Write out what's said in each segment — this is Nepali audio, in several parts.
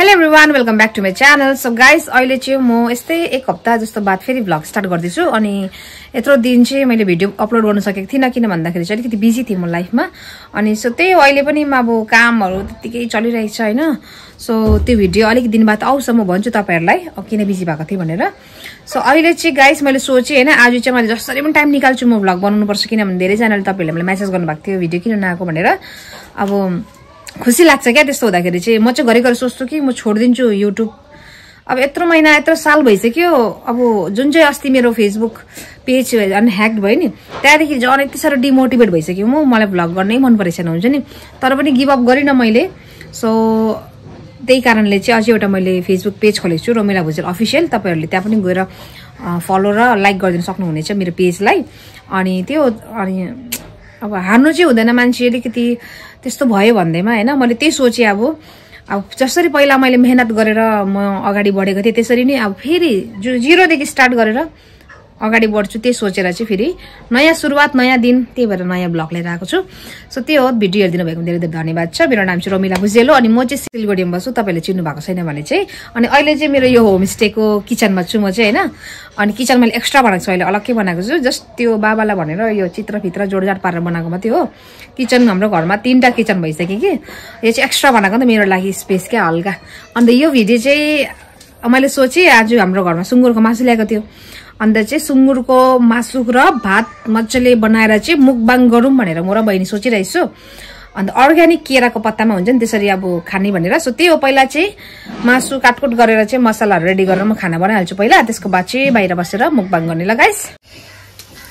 Hello everyone welcome back to my channel so guys अहिले चाहिँ म यस्तै एक हप्ता जस्तो बाद फेरि भ्लग स्टार्ट गर्दैछु अनि यत्रो दिन चाहिँ मैले भिडियो अपलोड गर्न सकेको थिइनँ किन भन्दाखेरि चाहिँ अलिकति बिजी थिएँ म लाइफमा अनि सो त्यही अहिले पनि अब कामहरू त्यत्तिकै चलिरहेको छ होइन। सो त्यो भिडियो अलिक दिन बाद आउँछ म भन्छु तपाईँहरूलाई किन बिजी भएको थिएँ भनेर। सो अहिले चाहिँ गाइस मैले सोचेँ होइन आज चाहिँ मैले जसरी पनि टाइम निकाल्छु म भ्लग बनाउनुपर्छ किनभने धेरैजनाले तपाईँहरूले मलाई मेसेज गर्नुभएको थियो भिडियो किन नआएको भनेर। अब खुसी लाग्छ क्या त्यस्तो हुँदाखेरि चाहिँ। म चाहिँ घरिघरि सोच्छु कि म छोडिदिन्छु युट्युब अब यत्रो महिना यत्रो साल भइसक्यो अब जुन चाहिँ अस्ति मेरो फेसबुक पेज अनि ह्याक भयो नि त्यहाँदेखि झन् यति साह्रो डिमोटिभेट भइसक्यो म। मलाई भ्लग गर्नै मन परेको छैन हुन्छ नि? तर पनि गिभ अप गरिनँ मैले। सो त्यही कारणले चाहिँ अझै एउटा मैले फेसबुक पेज खोलेको छु रमिला भुजेल अफिसियल तपाईँहरूले त्यहाँ पनि गएर फलो र लाइक गरिदिनु सक्नुहुनेछ मेरो पेजलाई अनि त्यो अनि अब हार्नु चाहिँ हुँदैन मान्छे अलिकति त्यस्तो भयो भन्दैमा होइन? मैले त्यही सोचेँ अब। अब जसरी पहिला मैले मेहनत गरेर म अगाडि बढेको थिएँ त्यसरी नै अब फेरि जो जिरोदेखि स्टार्ट गरेर अगाडि बढ्छु त्यही सोचेर चाहिँ फेरि नयाँ सुरुवात नयाँ दिन त्यही भएर नयाँ ब्लग लिएर आएको छु। सो त्यो हो भिडियो हेरिदिनु भएको धेरै धेरै धन्यवाद छ। मेरो नाम चाहिँ रमिला भुजेलो अनि म चाहिँ सिलगढीमा बस्छु। तपाईँले चिन्नु भएको छैन भने चाहिँ अनि अहिले चाहिँ मेरो यो होमस्टेको किचनमा छु म चाहिँ होइन? अनि किचन मैले एक्स्ट्रा बनाएको छु अहिले अलग्गै बनाएको छु। जस्ट त्यो बाबालाई भनेर यो चित्रभित्र जोडजाड पारेर बनाएको मात्रै हो। किचन हाम्रो घरमा तिनवटा किचन भइसक्यो कि। यो चाहिँ एक्स्ट्रा बनाएको नि त मेरो लागि स्पेस क्या हल्का। अन्त यो भिडियो चाहिँ मैले सोचेँ आज हाम्रो घरमा सुँगुरको मासु ल्याएको थियो। अन्त चाहिँ सुँगुरको मासु र भात मजाले बनाएर चाहिँ मुखबाङ गरौँ भनेर म र बहिनी सोचिरहेको छु अन्त अर्ग्यानिक केराको पत्तामा हुन्छ नि त्यसरी अब खाने भनेर। सो त्यही हो पहिला चाहिँ मासु काटकुट गरेर चाहिँ मसलाहरू रेडी गरेर म खाना बनाइहाल्छु पहिला। त्यसको बाद चाहिँ बाहिर बसेर मुखबाङ गर्ने ल गाइस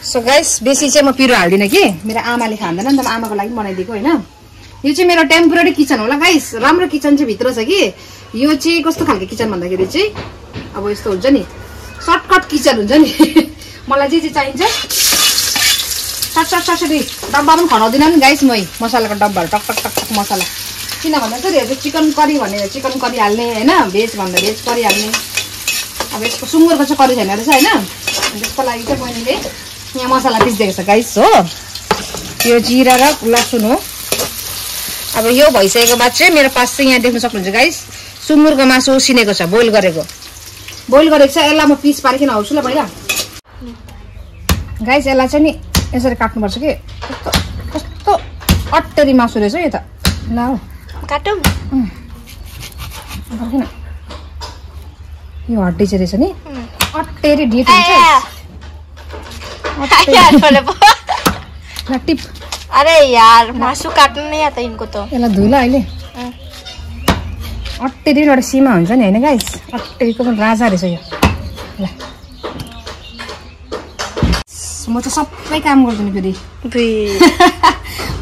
सो गाइस बेसी चाहिँ म पिरो हाल्दिनँ कि? मेरो आमाले खाँदैन नि त आमाको लागि बनाइदिएको होइन। यो चाहिँ मेरो टेम्पोररी किचन होला। गाइस राम्रो किचन चाहिँ भित्र छ कि? यो चाहिँ कस्तो खालको किचन भन्दाखेरि चाहिँ अब यस्तो हुन्छ नि सर्टकट किचन हुन्छ नि। मलाई जे जे चाहिन्छ। सट सट सटसरी डब्बा पनि खनाउँदिनँ नि गाइस मै। मसलाको डब्बाहरू टक टक टक टक मसला। किन भन्दा चाहिँ चिकन करी भनेर चिकन करी हाल्ने होइन? भेज भन्दा भेज करी हाल्ने अब यसको सुँगुरको चाहिँ करी छैन रहेछ होइन? त्यसको लागि चाहिँ बहिनीले यहाँ मसला पिसिदिएको छ गाइस हो। यो जिरा र लसुन हो। अब यो भइसकेको बाद चाहिँ मेरो पास चाहिँ यहाँ देख्न सक्नुहुन्छ गाइस सुँगुरको मासु उसिनेको छ बोइल गरेको। बोइल गरेको छ यसलाई म पिस पारिकन आउँछु ल पहिला गाइस यसलाई चाहिँ नि यसरी काट्नुपर्छ कि? कस्तो कस्तो अट्टेरी मासु रहेछ यो त। ल काटौँ। यो हड्डी चाहिँ रहेछ नि। अट्टेरी ढिट हुन्छ। टिप। अरे यार मासु काट्नु नै आता यिनको त यसलाई धुइल अहिले। अट्टेरी एउटा सीमा हुन्छ नि होइन गाइस अट्टेरीको पनि राजा रहेछ यो ल म चाहिँ सबै काम गर्छु नि फेरि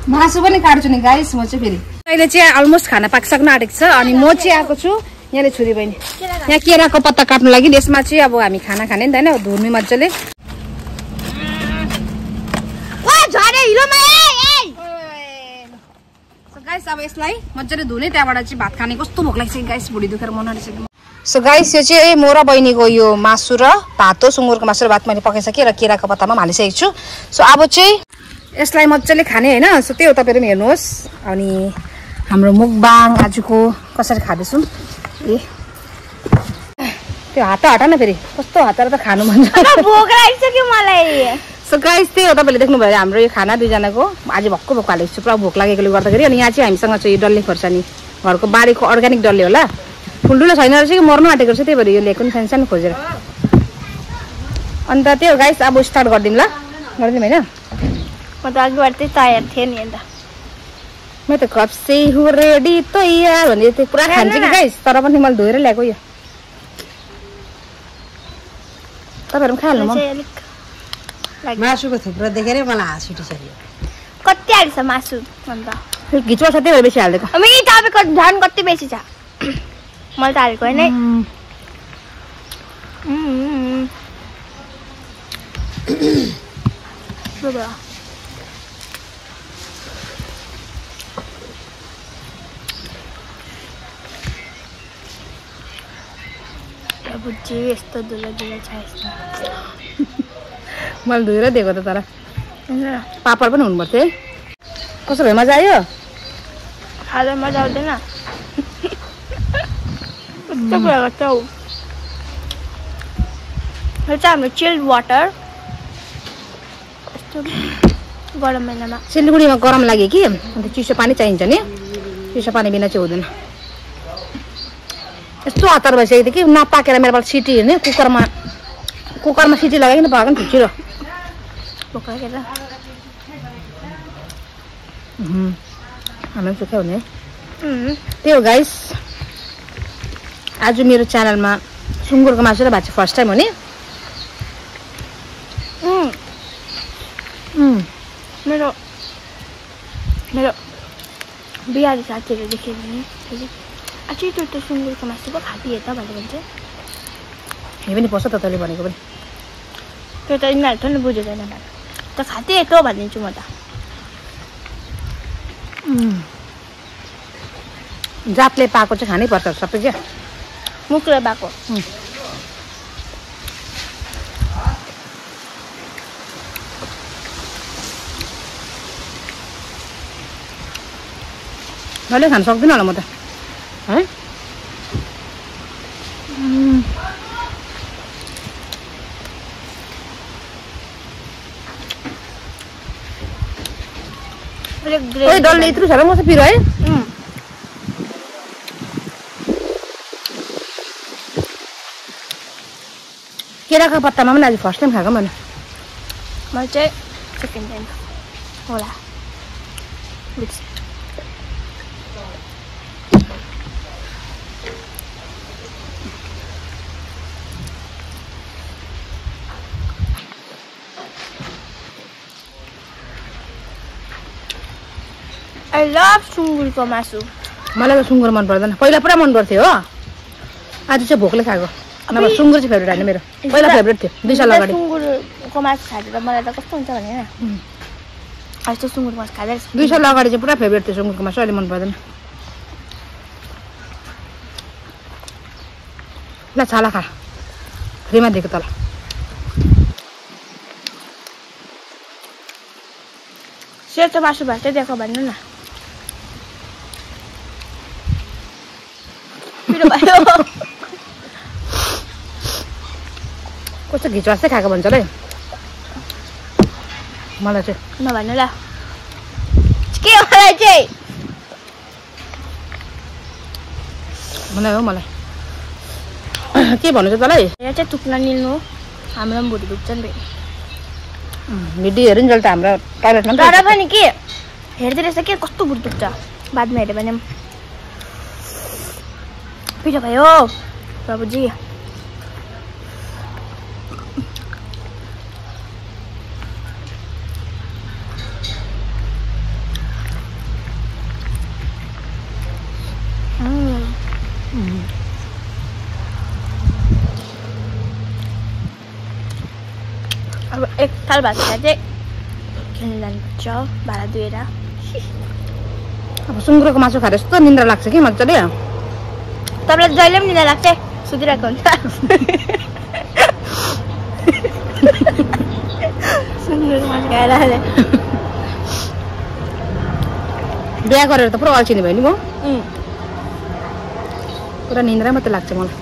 मासु पनि काट्छु नि गाइस म चाहिँ फेरि अहिले चाहिँ अलमोस्ट खाना पाकिसक्न आँटेको छ अनि म चाहिँ आएको छु यहाँले छुरी बहिनी यहाँ केराको पत्ता काट्नु लागि यसमा चाहिँ अब हामी खाना खाने नि त होइन धुर्मी मजाले गाइस अब यसलाई मजाले धुने त्यहाँबाट चाहिँ भात खाने कस्तो भोक लाग्छ गाइस भुँडी दुखेर मन सो गाइस यो चाहिँ म र बहिनीको यो मासु र भात हो सुँगुरको मासु र भात मैले पकाइसकेँ र केराको पत्तामा पनि हालिसकेको छु। सो अब चाहिँ यसलाई मजाले खाने होइन। सो त्यही हो तपाईँहरू पनि हेर्नुहोस्। अनि हाम्रो मुखबाङ आजको कसरी खाँदैछौँ? ए। त्यो हात हटा न फेरि। कस्तो हातबाट त खानु मन सो गाइस त्यही हो तपाईँले देख्नुभयो हाम्रो यो खाना दुईजनाको। आज भक्कु भक्कु हालेको छु पुरा भोक लागेकोले गर्दाखेरि। अनि यहाँ चाहिँ हामीसँग चाहिँ यो डल्ले खोर्सानी। घरको बारीको अर्ग्यानिक डल्ले होला। ठुल्ठुलो छैन रहेछ कि मर्नु आँटेको रहेछ त्यही भएर यो ल्याएको नि सानो सानो खोजेर। अन्त त्यही हो गाइस अब स्टार्ट गरिदिउँ ल। गरिदिउँ होइन? म त अघिबाट चाहिँ तयार थिएँ नि अन्त। म त कप से हु रेडी तयार भने त्यो पुरा खान्छु कि गाइस तर पनि मैले धोएर ल्याएको यो। तपाईँहरू पनि खाइहाल्नु म म चाहिँ अलिक लाग्यो। मासुको थुप्रो देखेर मलाई हाँस उठिसक्यो। कति हाल्छ मासु? अन्त। घिचुवा छ त्यही भएर बेसी हालिदिएको। अमी तपाईँको झन् कति बेसी छ? मैले त हालेको होइन जे यस्तो दुलो दुलो छ यस्तो। मैले धोएर दिएको त तर। पापड पनि हुनु पर्थ्यो है। कस्तो भयो मजा आयो? खाँदा मजा आउँदैन। यस्तो कुरा गर्छ? यो चाहिँ हाम्रो चिल्ड वाटर यस्तो गरम महिनामा। सिलगढीमा गरम लाग्यो कि? अन्त चिसो पानी चाहिन्छ नि। चिसो पानी बिना चाहिँ हुँदैन। यस्तो हतार भइसकेको थियो कि नपाकेर मेरोबाट सिटी हेर्ने कुकरमा कुकरमा सिटी लगाइकन पाएको नि छिटो हामी पनि सुक्या हुने त्यही हो गाइस आज मेरो च्यानलमा सुँगुरको मासु र भात चाहिँ फर्स्ट टाइम हो नि मेरो मेरो बिहारी साथीहरू देख्यो भने फेरि अझै त्यो त सुँगुरको मासु पो खाँदिए त भनेर भन्छ हे पनि पस्छ त तैँले भनेको पनि त्यो त यिनीहरू त नि बुझ्दैन त खाँदिए त भनिदिन्छु म त जातले पाएको चाहिँ खानै पर्छ सबै क्या मुखले भएको मैले खान सक्दिनँ होला म त है ओइ डल्ले यत्रो छ र म चाहिँ पिरो है केराको पत्तामा पनि आज फर्स्ट टाइम खाएको मैले म चाहिँ सेकेन्ड टाइम होला आई लभ सुँगुरको मासु मलाई त सुँगुर मन पर्दैन। पहिला पुरा मन पर्थ्यो हो। आज चाहिँ भोकले खाएको। नभए सुँगुर चाहिँ फेभरेट होइन मेरो। पहिला फेभरेट थियो। दुई साल अगाडि। सुँगुरको मासु खाँदा त मलाई त कस्तो हुन्छ भने यस्तो सुँगुरको मासु खाँदै दुई साल अगाडि चाहिँ पुरा फेभरेट थियो सुँगुरको मासु अहिले मन पर्दैन। ल छाला खा। फ्रीमा दिएको तल। सेतो मासु भए चाहिँ दिएको भन्नु न। पिरो भयो कस्तो घिचवासै खाएको भन्छ है मलाई चाहिँ नभन्नु ल के मलाई चाहिँ मलाई हो मलाई के भन्नु चाहिँ तँलाई यहाँ चाहिँ थुक्न निल्नु हाम्रो पनि भुँडी दुख्छ नि भिडियो हेऱ्यो नि जसले त हाम्रो टोइलेटमा तर पनि के हेर्दै रहेछ के कस्तो भुँडी दुख्छ बादमा हेऱ्यो भने पनि पिरो भयो प्रभुजी Mm. अब एक थाल भात खाएर चाहिँ खेल्नु जानुपर्छ भाडा दिएर अब सुँगुरको मासु खाएर यस्तो निन्द्रा लाग्छ कि मजाले तपाईँलाई जहिले पनि निदा लाग्छ है, सुतिरहेको हुन्छ सुँगुरको मासु खाएर अहिले। बिहा गरेर त पुरा अल्छिने भयो नि म उम्, पुरा निन्द्रा मात्रै लाग्छ मलाई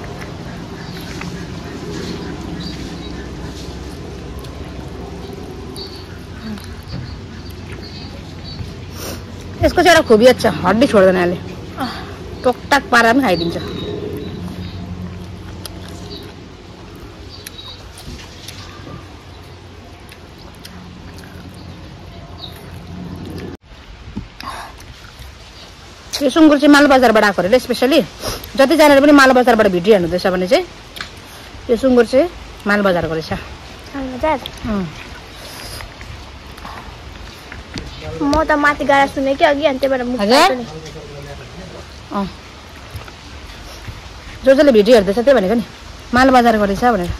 यसको चाहिँ एउटा खुबियत छ हड्डी छोड्दैन यसले अह, टोकटाक पारा पनि खाइदिन्छ यो सुँगुर चाहिँ मालबजारबाट आएको अरे स्पेसली जतिजनाले पनि मालबजारबाट भिडियो हेर्नुहुँदैछ भने चाहिँ यो सुँगुर चाहिँ मालबजारको रहेछ। म त माथि गाडा सुनेँ कि अघि अनि त्यही भएर मुख हजुर? काट्छु नि। अँ। जो जसले भिडियो हेर्दैछ त्यही भनेको नि। मालबजारको रहेछ भनेर।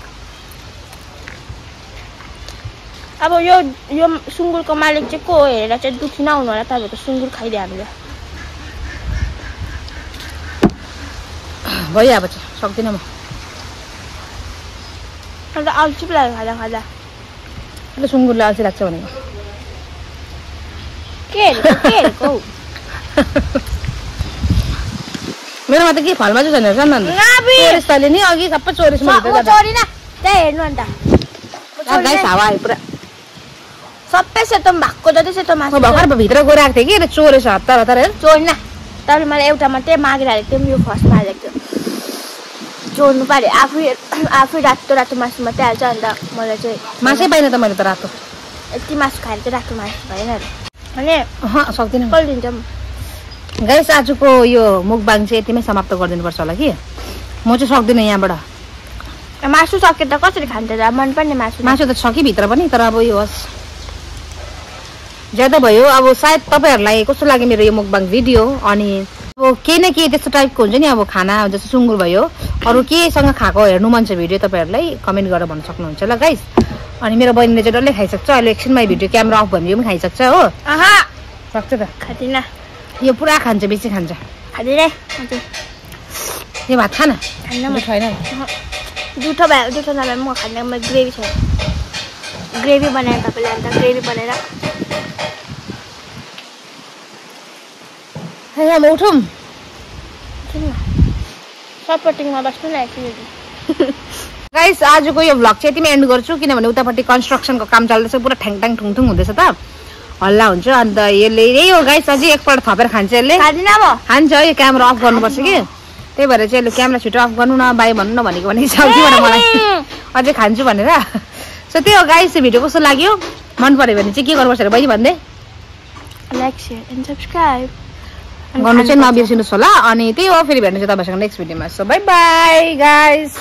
अब यो यो सुँगुरको मालिक चाहिँ को हेरेर चाहिँ दुखी नहुनु होला तपाईँको सुँगुर खाइदियो हामीले। भइहाल्यो अब सक्दिनँ म। अन्त अल्छी लाग्यो खाँदा खाँदा अहिले सुँगुरले अल्छी लाग्छ भनेको। के? मेरोमा त के फलमा चाहिँ छैन हेर्छ नि नि अघि सबै चोरिस म म चोरिन त्यही हेर्नु अन्त। हावा आयो पुरा। सबै सेतो भएको जति सेतो मासु भर्खर भित्र गएर आएको थिएँ कि चोरेछ हतार हतार हेर। चोरिन। तपाईँले मलाई एउटा मात्रै मागिरहेको थियो यो फर्स्टमा हालेको थियो। चोर्नु पऱ्यो आफै आफै रातो रातो मासु मात्रै हाल्छ अन्त मलाई चाहिँ मासै पाइनँ त मैले त रातो। यति मासु खाएर चाहिँ रातो मासु भएन अरे। भने सक्दिनँ। कहिले दिन्छ गाइस आजको यो मुखबाङ चाहिँ यतिमै समाप्त गरिदिनुपर्छ होला कि? म चाहिँ सक्दिनँ यहाँबाट। मासु सके त कसरी खान्छ र मनपर्ने मासु। मासु त छ कि भित्र पनि तर अब यो होस्। ज्यादा भयो। अब सायद तपाईँहरूलाई कस्तो लाग्यो मेरो यो मुखबाङ भिडियो? अनि अब केही न केही त्यस्तो टाइपको हुन्छ नि अब खाना जस्तो सुँगुर भयो। अरू केसँग खाएको हेर्नु मन छ भिडियो तपाईँहरूलाई कमेन्ट गरेर भन्न सक्नुहुन्छ ल गाइस अनि मेरो बहिनीले चाहिँ डल्लै खाइसक्छ अहिले एकछिनमा भिडियो क्यामेरा अफ भयो भने यो पनि खाइसक्छ हो। सक्छ त? खाँदिनँ। यो पुरा खान्छ बेसी खान्छ। यो भात खान? छैन? जुठो भए जुठो नभए म खाँदैन ग्रेभी छ। ग्रेभी बनाएँ तपाईँले अन्त ग्रेभी बनाएर। यहाँ म उठौँ किन सपोर्टिङमा बस्नु गाइस आजको यो भ्लग चाहिँ यतिमै एन्ड गर्छु किनभने उतापट्टि कन्स्ट्रक्सनको काम चल्दैछ पुरा ठ्याङट्याङ ठुङठुङ हुँदैछ त हल्ला हुन्छ अन्त यसले यही हो गाइस अझै एकपल्ट थपेर खान्छ यसले खान्छ यो क्यामेरा अफ गर्नुपर्छ कि त्यही भएर चाहिँ यसले क्यामेरा छिटो अफ गर्नु न बाई भन्नु न भनेको भने मलाई अझै खान्छु भनेर सो त्यही हो गाइस भिडियो कस्तो लाग्यो मन पऱ्यो भने चाहिँ के गर्नुपर्छ अरे बहिनी भन्दै लाइक सेयर एन्ड सब्सक्राइब गर्नु चाहिँ नबिर्सिनुहोस् होला। अनि त्यही हो फेरि भेट्नु चाहिँ तपाईँसँग नेक्स्ट भिडियोमा सो बाई बाई गाइस